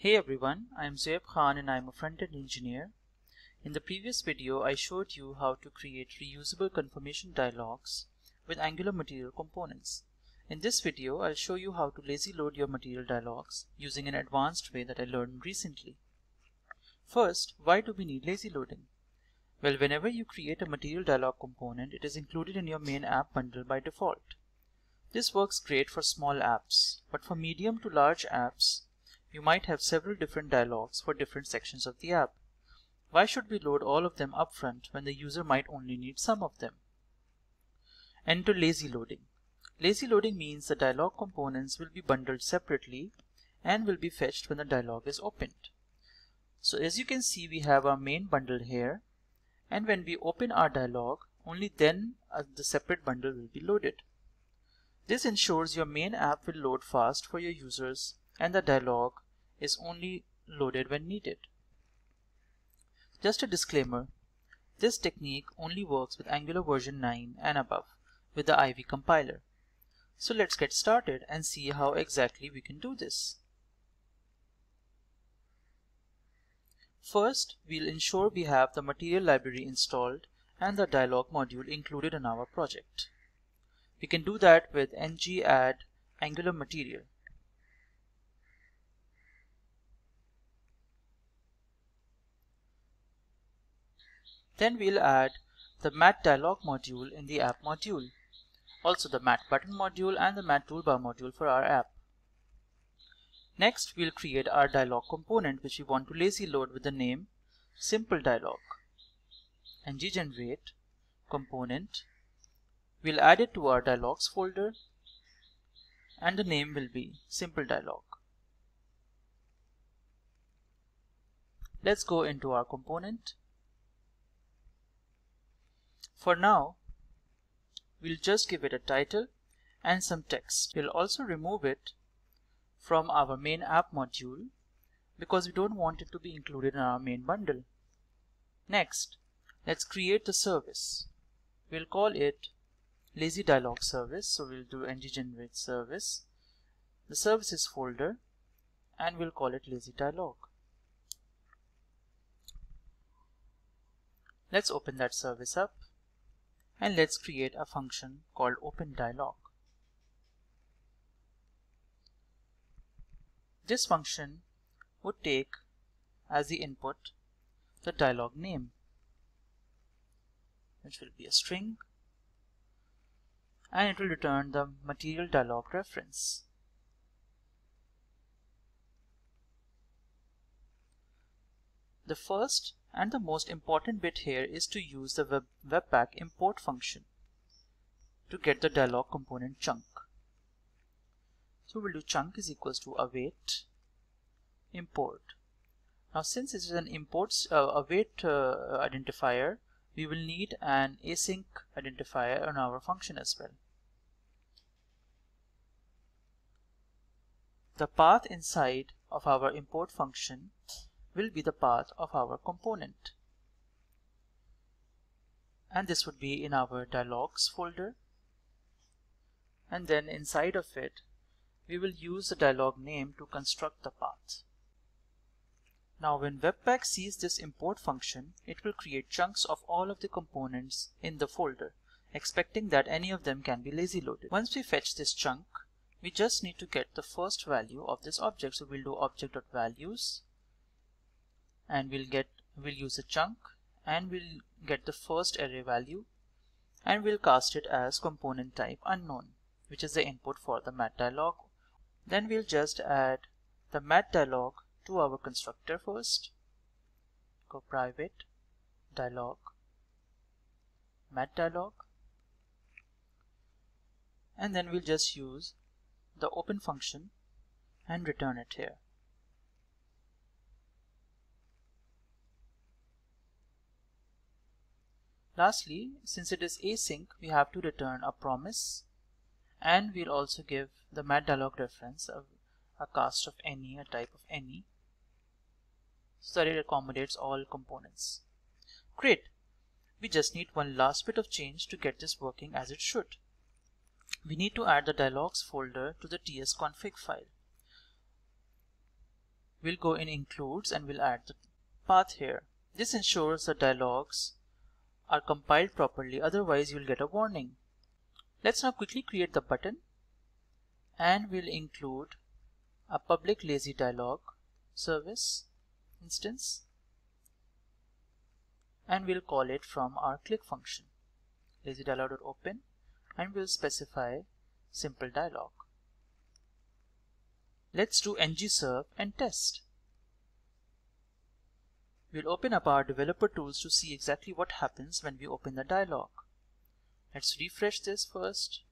Hey everyone, I am Zoaib Khan and I am a front-end engineer. In the previous video, I showed you how to create reusable confirmation dialogs with Angular Material components. In this video, I'll show you how to lazy load your material dialogs using an advanced way that I learned recently. First, why do we need lazy loading? Well, whenever you create a material dialog component, it is included in your main app bundle by default. This works great for small apps, but for medium to large apps, you might have several different dialogues for different sections of the app. Why should we load all of them upfront when the user might only need some of them? Enter lazy loading. Lazy loading means the dialog components will be bundled separately and will be fetched when the dialog is opened. So as you can see, we have our main bundle here. And when we open our dialog, only then uh, the separate bundle will be loaded. This ensures your main app will load fast for your users and the dialog is only loaded when needed. Just a disclaimer, this technique only works with Angular version 9 and above with the Ivy compiler. So let's get started and see how exactly we can do this. First, we'll ensure we have the material library installed and the dialog module included in our project. We can do that with ng add angular material. Then we'll add the mat dialog module in the app module, also the mat button module and the mat toolbar module for our app. Next, we'll create our dialog component which we want to lazy load with the name simple dialog. ng generate component. We'll add it to our dialogs folder and the name will be simple dialog. Let's go into our component for now, we'll just give it a title and some text. We'll also remove it from our main app module because we don't want it to be included in our main bundle. Next, let's create the service. We'll call it lazy dialog service. So we'll do ng generate service, the services folder, and we'll call it lazy dialog. Let's open that service up and let's create a function called open dialog. This function would take as the input the dialog name which will be a string and it will return the material dialog reference. The first and the most important bit here is to use the web, webpack import function to get the dialog component chunk. So we'll do chunk is equals to await import. Now since it is an imports uh, await uh, identifier, we will need an async identifier on our function as well. The path inside of our import function will be the path of our component. And this would be in our dialogs folder. And then inside of it, we will use the dialog name to construct the path. Now when Webpack sees this import function, it will create chunks of all of the components in the folder, expecting that any of them can be lazy loaded. Once we fetch this chunk, we just need to get the first value of this object. So we'll do object.values and we'll get we'll use a chunk and we'll get the first array value and we'll cast it as component type unknown which is the input for the mat dialog then we'll just add the mat dialog to our constructor first. Go private dialog mat dialog and then we'll just use the open function and return it here Lastly, since it is async, we have to return a promise and we'll also give the mat dialog reference a, a cast of any, a type of any, so that it accommodates all components. Great. We just need one last bit of change to get this working as it should. We need to add the dialogs folder to the tsconfig file. we'll go in includes and we'll add the path here. This ensures the dialogues are compiled properly otherwise you'll get a warning. Let's now quickly create the button and we'll include a public lazy dialog service instance and we'll call it from our click function lazy dialog.open and we'll specify simple dialog. Let's do ng serve and test. We'll open up our developer tools to see exactly what happens when we open the dialog. Let's refresh this first.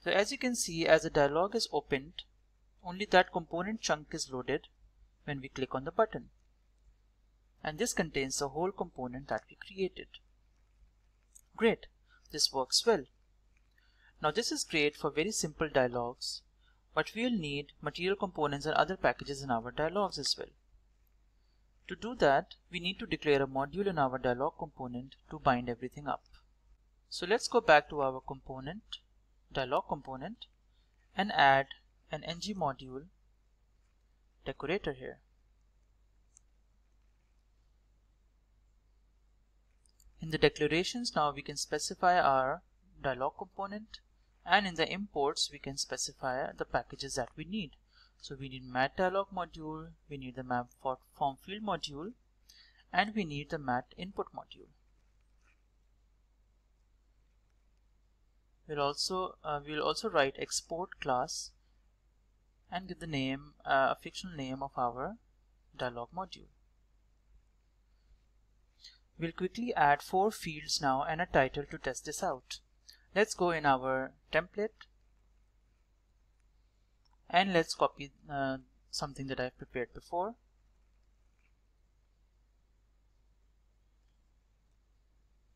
So as you can see, as the dialog is opened, only that component chunk is loaded when we click on the button. And this contains the whole component that we created. Great, this works well. Now this is great for very simple dialogues, but we'll need material components and other packages in our dialogues as well. To do that, we need to declare a module in our dialog component to bind everything up. So let's go back to our component, dialog component, and add an ng module decorator here. In the declarations now we can specify our dialog component and in the imports we can specify the packages that we need. So we need mat dialog module, we need the map for form field module, and we need the mat input module. We'll also uh, we'll also write export class and give the name uh, a fictional name of our dialog module. We'll quickly add four fields now and a title to test this out. Let's go in our template and let's copy uh, something that I've prepared before.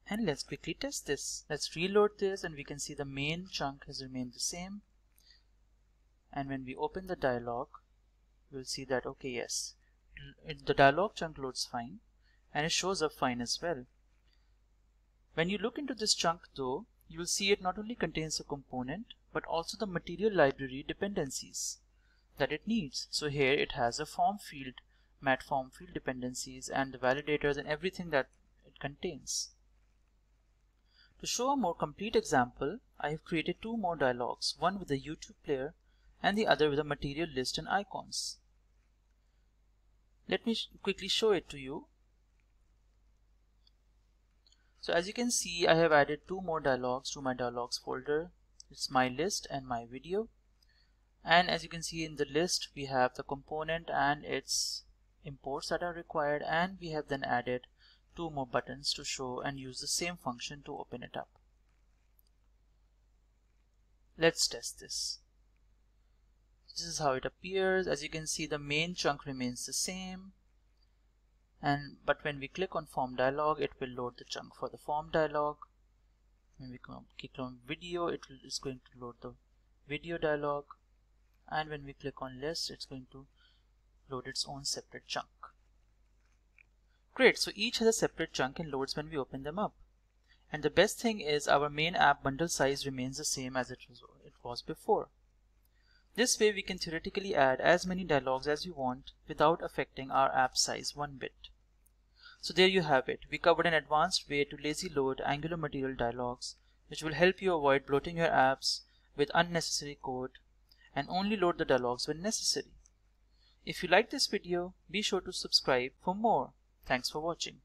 And let's quickly test this. Let's reload this and we can see the main chunk has remained the same. And when we open the dialog we'll see that okay yes the dialog chunk loads fine and it shows up fine as well. When you look into this chunk though you will see it not only contains a component but also the material library dependencies that it needs. So here it has a form field, mat form field dependencies and the validators and everything that it contains. To show a more complete example, I have created two more dialogues, one with the YouTube player and the other with a material list and icons. Let me sh quickly show it to you. So as you can see, I have added two more dialogues to my dialogues folder it's my list and my video and as you can see in the list we have the component and its imports that are required and we have then added two more buttons to show and use the same function to open it up. Let's test this. This is how it appears. As you can see the main chunk remains the same and but when we click on form dialog it will load the chunk for the form dialog when we click on video it is going to load the video dialog. And when we click on list it's going to load its own separate chunk. Great. So each has a separate chunk and loads when we open them up. And the best thing is our main app bundle size remains the same as it was, it was before. This way we can theoretically add as many dialogues as we want without affecting our app size one bit so there you have it. We covered an advanced way to lazy load Angular Material dialogues, which will help you avoid bloating your apps with unnecessary code and only load the dialogues when necessary. If you like this video, be sure to subscribe for more. Thanks for watching.